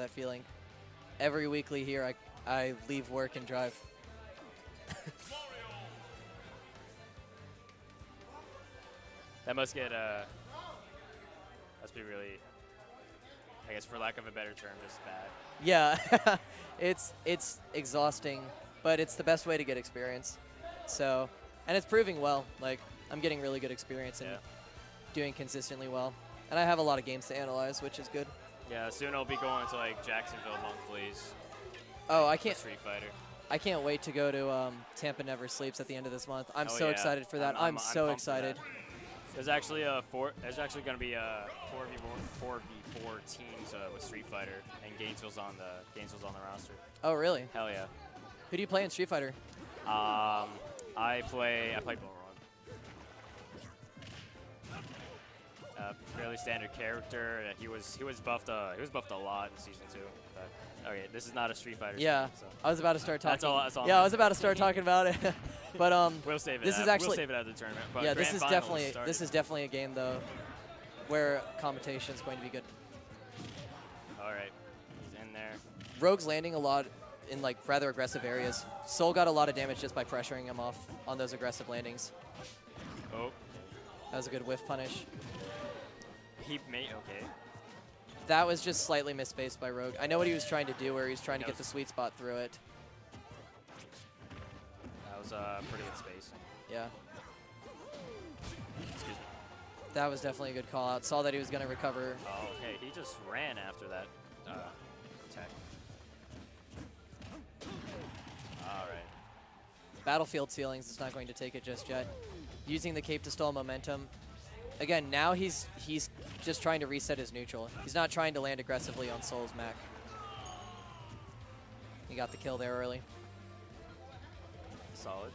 that feeling. Every weekly here, I, I leave work and drive. That must get uh, must be really, I guess, for lack of a better term, just bad. Yeah, it's it's exhausting, but it's the best way to get experience. So, and it's proving well. Like I'm getting really good experience and Yeah. doing consistently well. And I have a lot of games to analyze, which is good. Yeah, soon I'll be going to like Jacksonville monthlies. Oh, I can't Street Fighter. I can't wait to go to um, Tampa Never Sleeps at the end of this month. I'm Oh, so yeah. excited for that. I'm- I'm, I'm- so pumped for that. excited. There's actually a four. There's actually going to be a four v four v four teams uh, with Street Fighter, and Gainesville's on the Gainesville's on the roster. Oh, really? Hell yeah. Who do you play in Street Fighter? Um, I play I play. Fairly standard character. He was he was buffed uh, he was buffed a lot in season two. But okay, this is not a Street Fighter. Yeah, stream, so I was about to start talking. That's all- that's all yeah, I'm was about to start talking about it, but um, we'll save it. this af- is actually we'll save it after the tournament. But yeah, this is definitely this is definitely a game though, where commentation is going to be good. all right. He's in there. Rogue's landing a lot in like rather aggressive areas. Sol got a lot of damage just by pressuring him off on those aggressive landings. Oh, That was a good whiff punish. He made okay. That was just slightly misspaced by Rogue. I know what he was trying to do, where he was trying to get the sweet spot through it. That was uh, pretty good space. Yeah, Excuse me. that was definitely a good call out. Saw that he was going to recover. Oh, okay. He just ran after that uh, attack. All right. Battlefield ceilings is not going to take it just yet. Using the cape to stall momentum. Again, now he's he's just trying to reset his neutral. He's not trying to land aggressively on Sol's mech. He got the kill there early. Solid.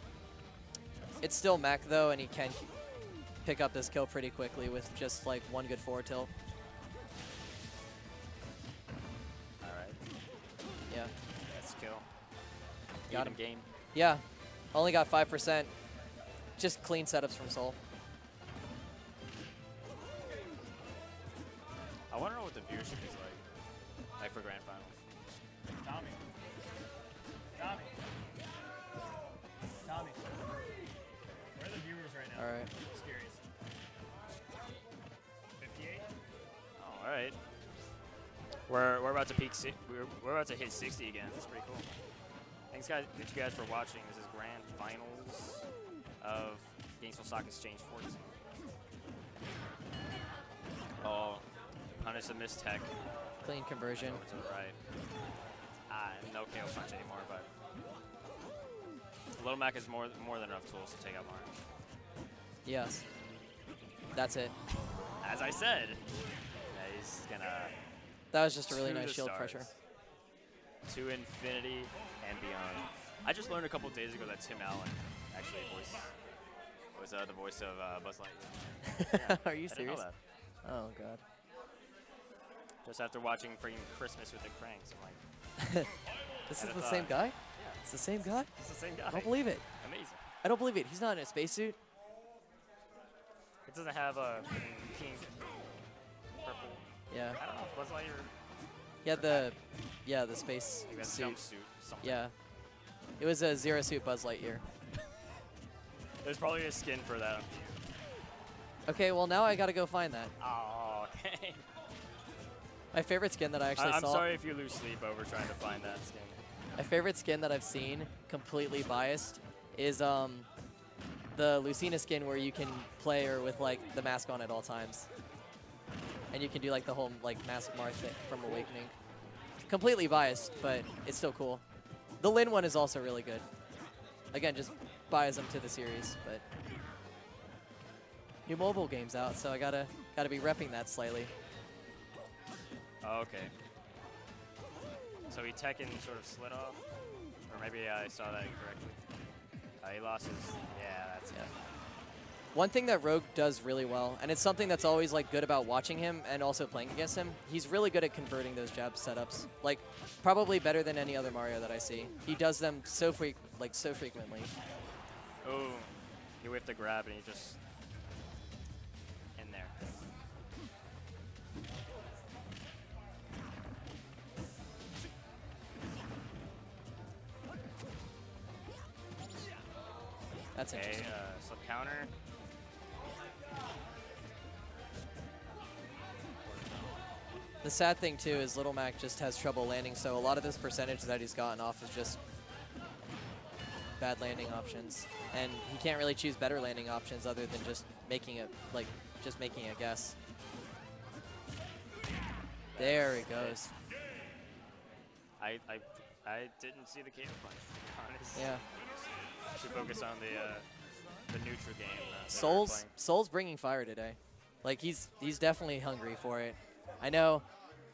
It's still mech though, and he can pick up this kill pretty quickly with just like one good forward tilt. All right. Yeah. That's kill. Got Even him. game. Yeah. Only got 5%. Just clean setups from Sol. I wonder what the viewership is like, like for grand finals. Tommy. Tommy. Tommy. Where are the viewers right now? All right. Just curious. 58. All right. We're, we're about to peak. Si we're, we're about to hit 60 again. That's pretty cool. Thanks, guys. Thank you guys for watching. This is grand finals of Gainesville Stock Exchange 14. Oh, punish the miss tech. Clean conversion. Over to the right. Ah, no KO punch anymore, but Little Mac has more more than enough tools to take out Mario. Yes. That's it. As I said, yeah, he's gonna That was just a really nice shield stars. pressure. to infinity and beyond. I just learned a couple days ago that Tim Allen actually voice was uh, the voice of uh, Buzz Lightyear. Are you I didn't know serious? Oh god. Just after watching freaking Christmas with the Cranks, I'm like, This is the same guy? yeah, It's the same guy? it's the same guy. I don't believe it. Amazing. I don't believe it. He's not in a spacesuit. It doesn't have a pink, purple. Yeah. I don't know if Buzz Lightyear Yeah, the yeah, the space that's suit. jumpsuit. Something. Yeah. It was a zero suit Buzz Lightyear. There's probably a skin for that. Okay, well now I gotta go find that. Oh, okay. My favorite skin that I actually saw. I, am sorry if you lose sleep over trying to find that skin. My favorite skin that I've seen, completely biased, is um the Lucina skin where you can play her with like the mask on at all times. And you can do like the whole like mask thing from Awakening. Completely biased, but it's still cool. The Lin one is also really good. Again, just buys them to the series, but new mobile games out, so I gotta gotta be repping that slightly. Oh, okay. So he Tekken sort of slid off? Or maybe I saw that incorrectly. Uh, he lost his... Yeah, that's it. Yeah. One thing that Rogue does really well, and it's something that's always like good about watching him and also playing against him, he's really good at converting those jab setups. Like probably better than any other Mario that I see. He does them so fre like so frequently. Oh, he whipped a grab and he just... That's okay, interesting. uh, slip counter. The sad thing too is Little Mac just has trouble landing, so a lot of this percentage that he's gotten off is just bad landing options, and he can't really choose better landing options other than just making it like just making a guess. There he goes. I, I, I didn't see the cable punch, to be honest. Yeah. Should focus on the uh, the neutral game. Uh, that we were Sol's. Sol's bringing fire today. Like he's he's definitely hungry for it. I know,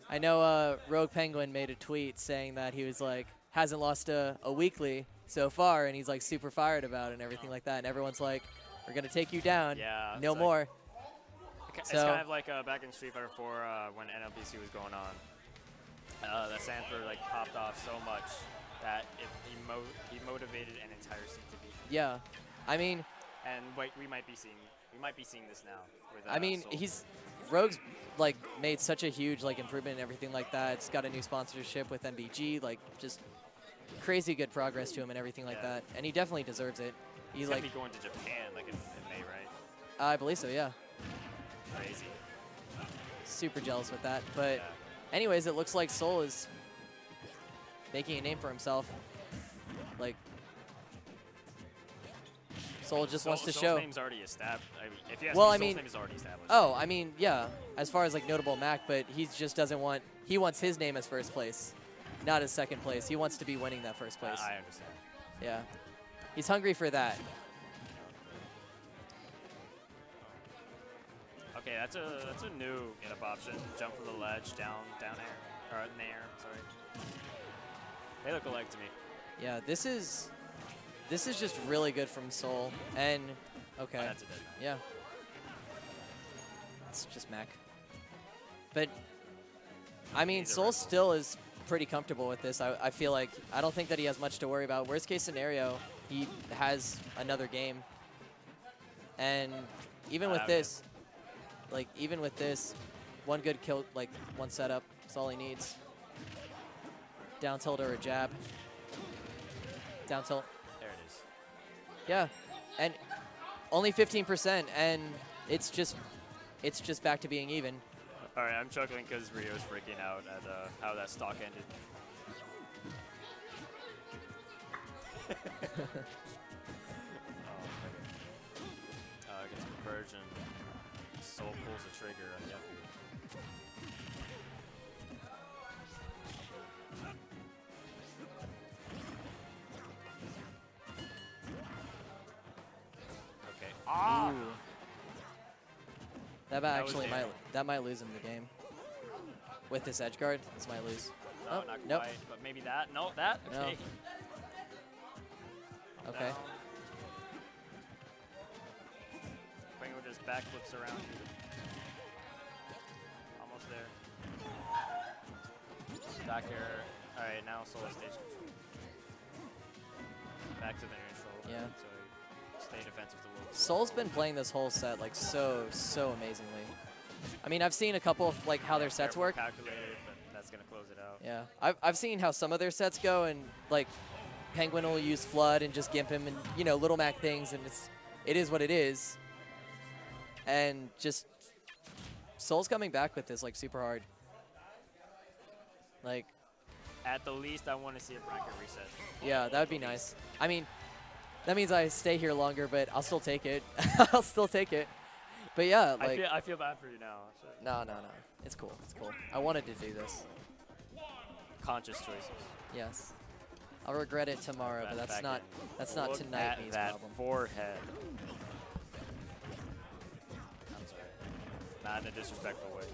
I know. Uh, Rogue Penguin made a tweet saying that he was like hasn't lost a, a weekly so far, and he's like super fired about it and everything like that. And everyone's like, "We're gonna take you down. Yeah, no like- more." It's So- kind of like uh, back in Street Fighter 4 uh, when NLBC was going on. Uh, that Sanford like popped off so much that it, he, mo- he motivated an entire scene to beat. him. Yeah, I mean, And wait, we might be seeing we might be seeing this now. With, uh, I mean, Sol. he's Rogue's like made such a huge like improvement and everything like that. It's got a new sponsorship with MVG, like just crazy good progress to him and everything like Yeah. that. And he definitely deserves it. he's He's gonna like, be going to Japan like in, in May, right? I believe so, yeah. Crazy. Super jealous with that. But Yeah. anyways, it looks like Sol is making a name for himself. Like Sol just wants to Sol's show. name's already established. I mean, if you ask Well, me, I mean- name is already established. Oh, I mean, yeah. As far as like notable Mac, but he just doesn't want. He wants his name as first place, not as second place. He wants to be winning that first place. I understand. Yeah, he's hungry for that. Okay, that's a that's a new get-up option. Jump from the ledge, down down air, or in the air. Sorry. They look alike to me. Yeah, this is this is just really good from Sol. And okay, Oh, that's a dead yeah, it's just Mac. But I mean, Neither Sol Bull. still is pretty comfortable with this. I, I feel like I don't think that he has much to worry about. Worst case scenario, he has another game. And even with this, like even with this, one good kill, like one setup, that's all he needs. Down tilt or a jab. Down tilt. There it is. Yeah, and only 15%, and it's just, it's just back to being even. All right, I'm chuckling because Rio's freaking out at uh, how that stock ended. oh, okay. Uh, gets conversion. Sol pulls the trigger. Yep. That, actually might that might lose him the game. With this edge guard, this might lose. No, Oh, not nope. quite. But maybe that. No, that. No. Okay. Okay. Down. Quingo just backflips around. Almost there. Back air. Alright, now solo stage control. Back to the neutral. Yeah. So stay defensive to Wolves. Sol's been playing this whole set like so so amazingly. I mean, I've seen a couple of like how their sets work. Calculated, but that's gonna close it out. Yeah, I've I've seen how some of their sets go, and like Penguin will use FLUDD and just gimp him, and you know Little Mac things, and it's it is what it is. And just Sol's coming back with this like super hard. Like At the least, I want to see a bracket reset. Yeah, that would be nice. I mean, that means I stay here longer, but I'll still take it. I'll still take it. But yeah, I like, feel I feel bad for you now. So, no, no, no. It's cool. It's cool. I wanted to do this. conscious choices. Yes. I'll regret it tomorrow, but that's not end. that's not Look tonight at that problem. forehead. I'm sorry. Not in a disrespectful way.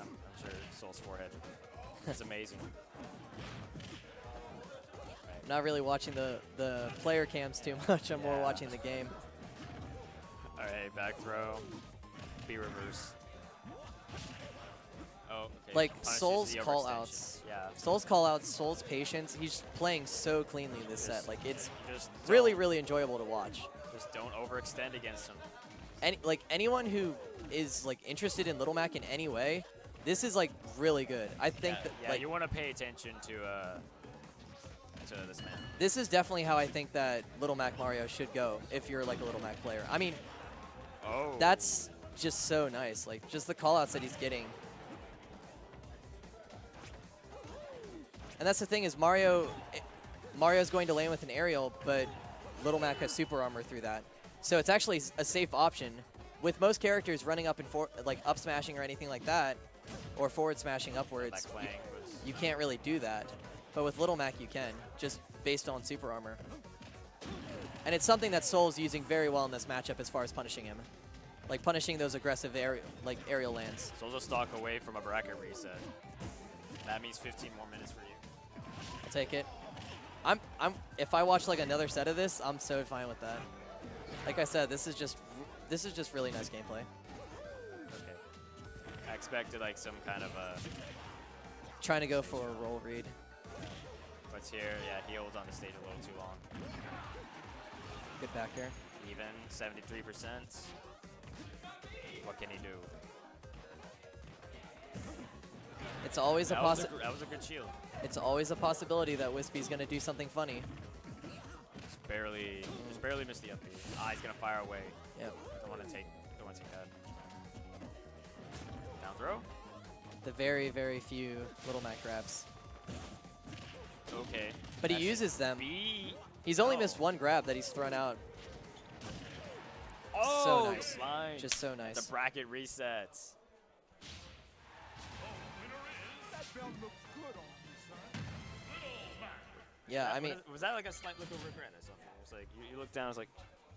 I'm, I'm sure Sol's forehead. It's amazing. I'm not really watching the the player cams too much. I'm more watching the game. All right, back throw. B reverse. Oh, okay. Like, Punishes Sol's the call outs. Yeah. Sol's call outs, Sol's patience. He's playing so cleanly this set. Like it's Just really really enjoyable to watch. Just don't overextend against him. any like anyone who is like interested in Little Mac in any way, this is like really good. I think yeah, that yeah like you want to pay attention to uh, to this man. This is definitely how I think that Little Mac Mario should go if you're like a Little Mac player. I mean, Oh. that's just so nice. Like, just the callouts that he's getting. And that's the thing is Mario, eh, Mario's going to land with an aerial, but Little Mac has super armor through that. So it's actually a safe option. With most characters running up and for like up smashing or anything like that, or forward smashing upwards, you, you can't really do that. But with Little Mac you can, just based on super armor. And it's something that Sol's using very well in this matchup as far as punishing him. Like punishing those aggressive aerial, like aerial lands. Soldier stock away from a bracket reset. That means 15 more minutes for you. I'll take it. I'm, I'm, if I watch like another set of this, I'm so fine with that. Like I said, this is just, this is just really nice gameplay. Okay. I expected like some kind of a. Trying to go for a roll read. What's here? Yeah, he holds on the stage a little too long. Get back here. Even 73%. What can he do? It's always a That a, gr- that was a good shield. It's always a possibility that Wispy's gonna do something funny. Just barely, just barely missed the up. Ah, he's gonna fire away. Yep. Don't want to take, don't want to take that. Down throw. The very, very few Little Mac grabs. Okay. But he uses them. Be. He's only Oh. missed one grab that he's thrown out. Oh, nice. the blind. Just so nice. The bracket resets. Yeah, I mean, was that like a slight look of regret or something? It was like you, you look down, it's like,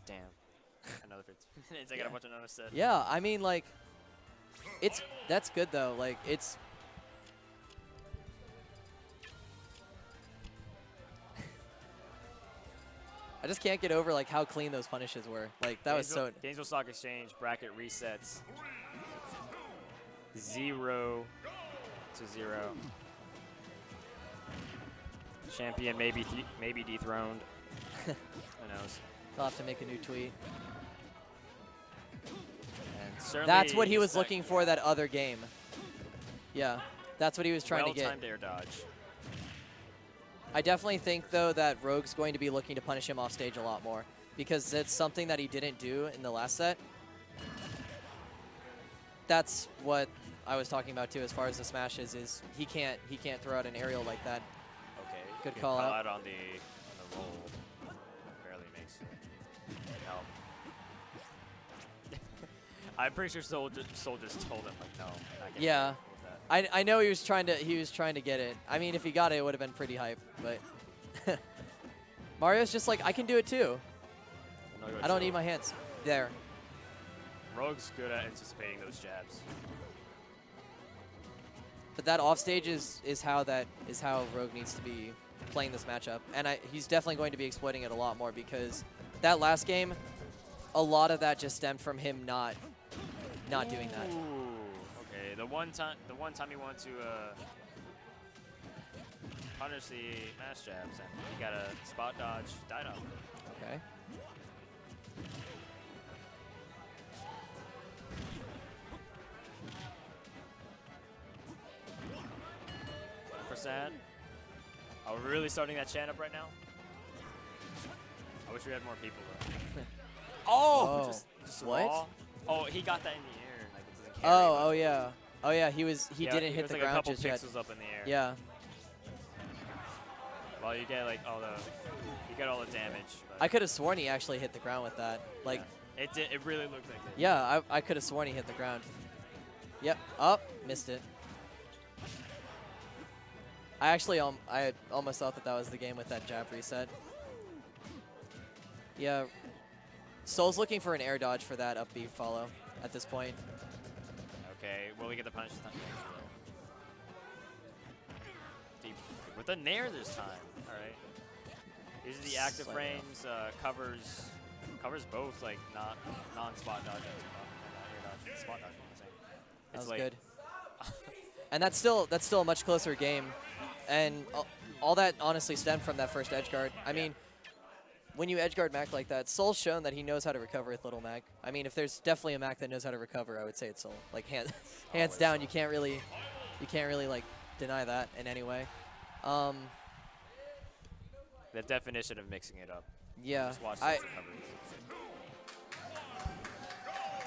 damn, another 15 minutes. I got a bunch of another set. yeah, I mean, like, it's that's good though. Like, it's I just can't get over like how clean those punishes were. Like that was so. Gainesville- Gainesville Stock Exchange bracket resets. Zero to zero. Champion maybe maybe dethroned. Who knows? I'll have to make a new tweet. And That's what he was looking for that other game. Yeah, that's what he was trying to get. Well-timed air dodge. I definitely think though that Rogue's going to be looking to punish him off stage a lot more because it's something that he didn't do in the last set. That's what I was talking about too as far as the smashes is he can't he can't throw out an aerial like that. Okay. Good good call out. on the on the roll. Barely makes it. No. I'm pretty sure Sol just, Sol just told him like no. Yeah. I, I know he was trying to he was trying to get it. I mean if he got it it would have been pretty hype, but Mario's just like I can do it too. No I don't need my hands. There. Rogue's good at anticipating those jabs. But that offstage is is how that is how Rogue needs to be playing this matchup, and I, he's definitely going to be exploiting it a lot more because that last game, a lot of that just stemmed from him not not doing that. Ooh, okay. The one time, the one time he wanted to uh, punish the mass jabs, and he got a spot dodge, died off. Okay. Percent. Are we really starting that chant up right now? I wish we had more people though. oh, Oh, just, just what? raw? Oh, he got that in the air. Like it doesn't carry Oh, oh yeah. Oh yeah, he was he Yeah, didn't hit was the like a ground couple just yet. up in the air. Yeah. Well, you get like all the, you get all the damage. I could have sworn he actually hit the ground with that. Like, yeah. it did. It really looked like it. yeah, I, I could have sworn he hit the ground. Yep. Up, missed it. I actually um I almost thought that that was the game with that jab reset. Yeah. Sol's looking for an air dodge for that up B follow at this point. Okay, will we get the punish this time? Deep. With the nair this time. All right. Uses the active frames, uh, covers covers both like not non-spot dodge and spot, air dodge, spot dodge. That was like, good. And that's still that's still a much closer game, and all, all that honestly stemmed from that first edge guard. I Yeah. mean, when you edge guard Mac like that, Sol's shown that he knows how to recover with Little Mac. I mean, if there's definitely a Mac that knows how to recover, I would say it's Sol. Like hand, hands Always down, Sol. you can't really, you can't really like deny that in any way. Um, The definition of mixing it up. Yeah, Just watch I, recoveries.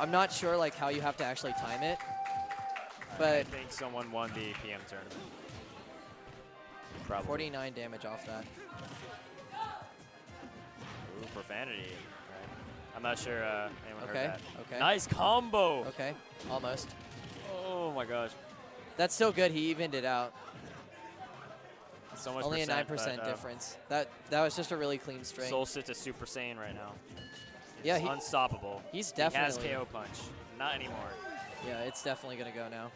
I'm not sure like how you have to actually time it, but I think someone won the PM tournament. Probably. 49 damage off that. Profanity. I'm not sure uh, anyone Okay, heard that. okay. Nice combo. Okay, almost. Oh my gosh. That's so good. He evened it out. So much Only a nine percent, percent uh, difference. That that was just a really clean string. Sol Sit's a Super Saiyan right now. Yeah, He's he- unstoppable. he's definitely He has KO punch. Not anymore. Yeah, it's definitely gonna go now.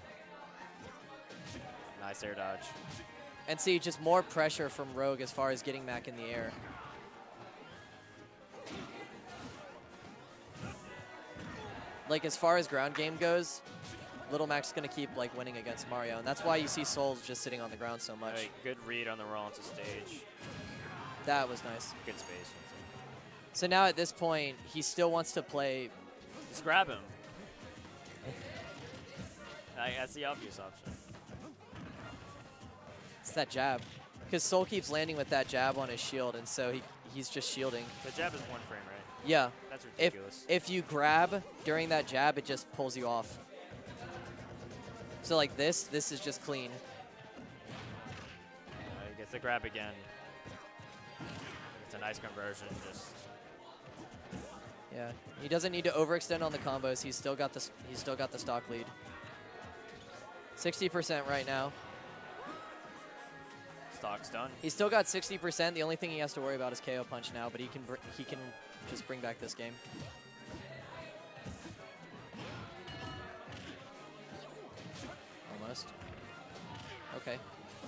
Nice air dodge. And see, just more pressure from Rogue as far as getting back in the air. Like as far as ground game goes, Little Mac's gonna keep like winning against Mario, and that's why you see Souls just sitting on the ground so much. Right, good read on the roll into stage. That was nice. Good space. So now at this point, he still wants to play. Just grab him. That's the obvious option. It's that jab, because Sol keeps landing with that jab on his shield, and so he he's just shielding. The jab is one frame, right? Yeah. That's If ridiculous. if you grab during that jab, it just pulls you off. So like this, this is just clean. Uh, he gets the grab again. It's a nice conversion. Just Yeah, he doesn't need to overextend on the combos. He's still got the he's still got the stock lead. 60% right now. stock's done. He's still got 60%. The only thing he has to worry about is KO punch now, but he can br- he can just bring back this game. Almost. Okay.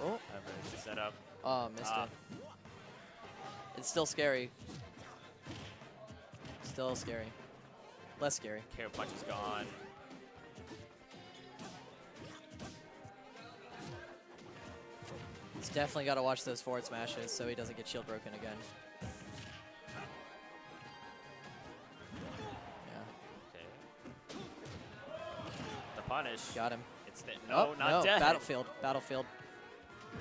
Oh, Uh, very good setup. oh, missed Ah. it. It's still scary. Still scary. Less scary. KO punch is gone. He's definitely got to watch those forward smashes so he doesn't get shield broken again. Punish. got him. It's the, no, oh, not no, dead. Battlefield, battlefield.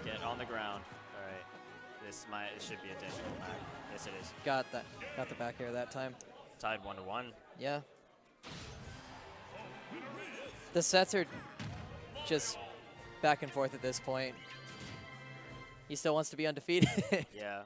Get on the ground. All right. This might. It should be a dead roll back. Yes, it is. Got that. Got the back air that time. Tied one to one. Yeah. The sets are just back and forth at this point. He still wants to be undefeated. Yeah.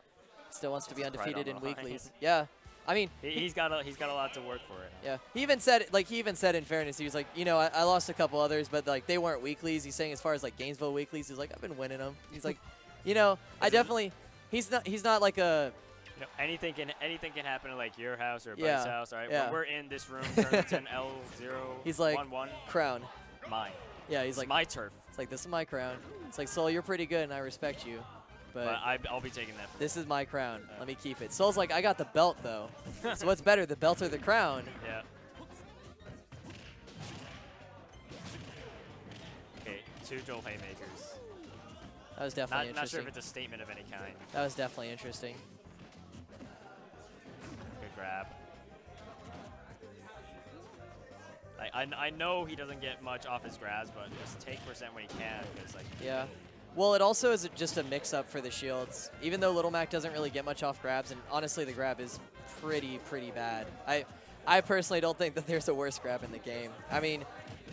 still wants to be undefeated in weeklies. Yeah. I mean, He, he's got a he's got a lot to work for right now. Yeah, he even said like he even said in fairness, he was like, you know, I, I lost a couple others, but like they weren't weeklies. He's saying as far as like Gainesville weeklies, he's like I've been winning them. He's like, you know, I definitely. He's not. He's not like a. You know, anything can anything can happen at like your house or a Yeah, buddy's house. All right. yeah. When we're in this room, Turnitin L zero. He's like- one one. crown. Mine. Yeah, he's It's like. my turf. it's like this is my crown. It's like Sol, you're pretty good, and I respect you, but. But I, I'll be taking that. This is my crown. Yeah. Let me keep it. Sol's like, I got the belt though. so what's better, the belt or the crown? Yeah. Okay, two dual haymakers. That was definitely Not, not sure if it's a statement of any kind. that was definitely interesting. Good grab. I, I, I know he doesn't get much off his grabs, but just take percent when he can, because like Yeah. Well, it also is just a mix-up for the shields. Even though Little Mac doesn't really get much off grabs, and honestly, the grab is pretty, pretty bad. I, I personally don't think that there's a worse grab in the game. I mean,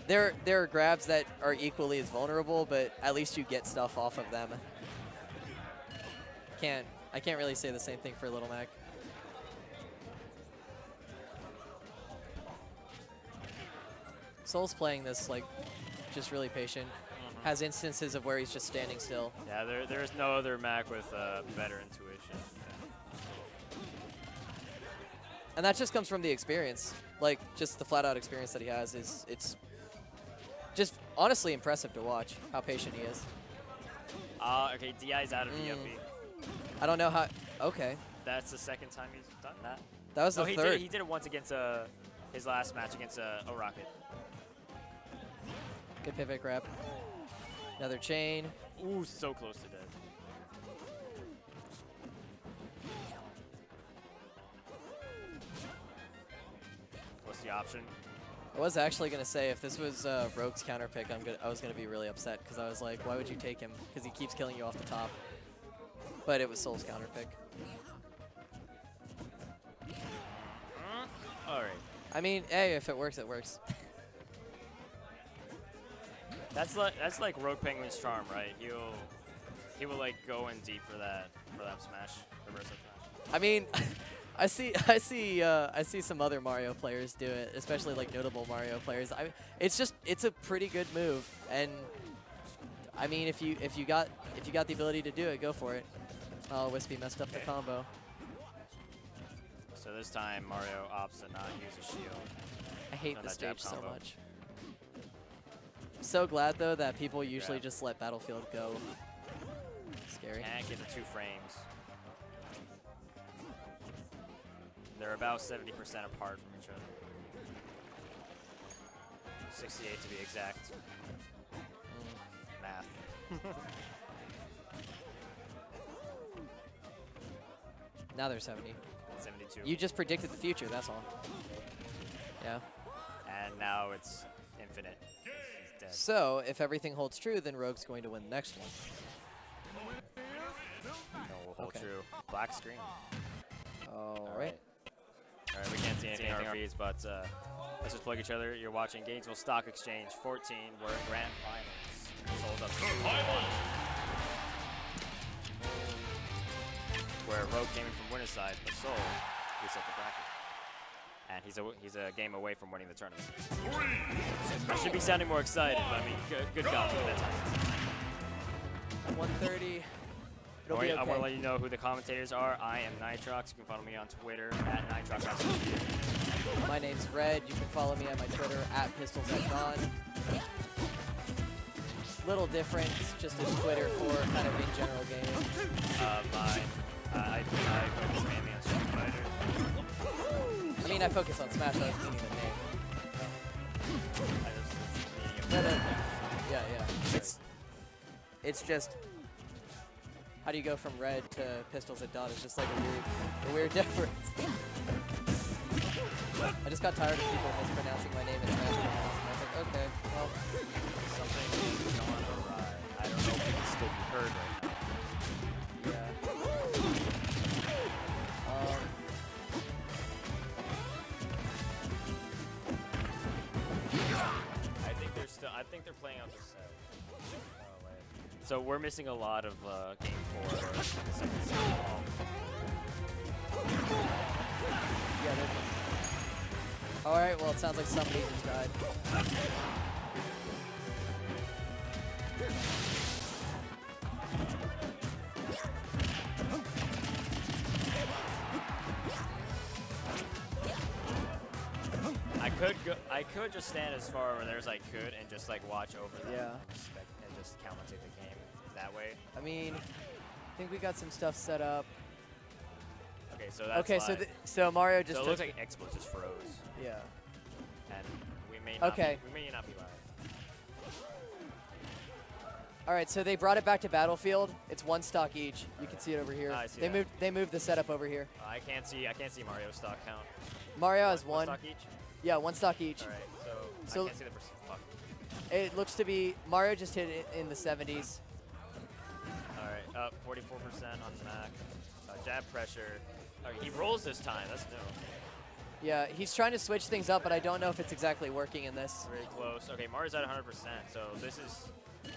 there, there are grabs that are equally as vulnerable, but at least you get stuff off of them. Can't, I can't really say the same thing for Little Mac. Sol's playing this like just really patient. Has instances of where he's just standing still. yeah, there there is no other Mac with uh, better intuition. And that just comes from the experience. Like, just the flat-out experience that he has is, it's just honestly impressive to watch how patient he is. Uh, okay, Di's out of Mm. DFB. I don't know how, okay. That's the second time he's done that. That was the oh, he third. did he did it once against uh, his last match against uh, Rocket. Good pivot grab. Another chain. Ooh, so close to dead. What's the option? I was actually going to say, if this was uh, Rogue's counter pick, I'm gonna, I was going to be really upset because I was like, why would you take him? Because he keeps killing you off the top. but it was Sol's counter pick. All right. I mean, hey, if it works, it works. That's like that's like Rogue Penguin's charm, right? He'll he will like go in deep for that for that smash, reverse smash. I mean, I see, I see, uh, I see some other Mario players do it, especially like notable Mario players. I, it's just, it's a pretty good move, and I mean, if you if you got if you got the ability to do it, go for it. Oh, Wispy messed up the combo. So this time Mario opts to not use a shield. I hate on the that jab stage so much. So glad though that people usually Yeah. just let Battlefield go. Scary. Can't get the two frames. They're about 70% apart from each other. 68 to be exact. Mm. Math. Now they're 70. 72. You just predicted the future. That's all. Yeah. and now it's infinite. It's dead. So if everything holds true, then Rogue's going to win the next one. No, will hold Okay. true. Black screen. All All right. All right, we can't see anything on our feeds, but uh, let's just plug each other. You're watching Gainesville Stock Exchange 14. We're in grand finals. Sold up. Where Rogue came in from winner's side, but Sol reset the bracket. And he's a, he's a game away from winning the tournament. I should be sounding more excited, but I mean, good, good God, look at that time. 130. I It'll want, be I want to let you know who the commentators are. I am Nitrox. You can follow me on Twitter at Nitrox. on social media. My name's Red. You can follow me on my Twitter at Pistols at Dawn. Little different, just as Twitter for kind of in general gaming. Uh, mine. Uh, I, I focus mainly on Street Fighter. Mean, I focus on Smash. I was meaning the name. Yeah, yeah. It's it's just how do you go from red to pistols at dot? It's just like a weird, a weird difference. I just got tired of people mispronouncing my name in Smash. I was like, okay, well. I don't know if it can still heard right now. They're playing. So we're missing a lot of uh, game four. yeah. they're- All right. Well, it sounds like somebody just died. Go. I could just stand as far over there as I could and just like watch over them Yeah. and, spec- and just commentate the game that way. I mean, I think we got some stuff set up. Okay, so that's okay, so live. th so Mario just so it looks like Expo just froze, yeah. and we may not. Okay. Be, we may not be live. All right, so they brought it back to Battlefield. It's one stock each. You can see it over here. I see they that. moved. They moved the setup over here. I can't see. I can't see Mario's stock count. Mario has One one. stock each. Yeah, one stock each. All right, so, So- I can't see the percent. Fuck. It looks to be Mario just hit it in the 70s. All right, up 44% on the Mac. Uh, jab pressure. All right, he rolls this time. That's new. Yeah, he's trying to switch things up, but I don't know if it's exactly working in this. Very close. Okay, Mario's at 100%. So this is.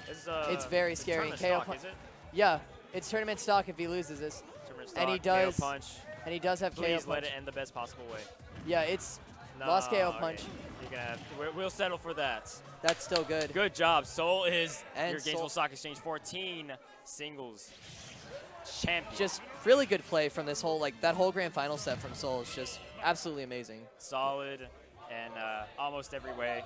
This is uh. It's very is scary. KO stock, is it? Yeah, it's tournament stock if he loses this, Tournament And he stock, KO does- punch. and he does have Please KO let it end the best possible way. Yeah, it's No, Lost KO okay. punch. You're gonna have, we'll settle for that. that's still good. Good job. Sol is And your Gainesville Sol- Stock Exchange 14 singles champion. Just really good play from this whole like that whole grand final set from Sol is just absolutely amazing. solid and uh, almost every way.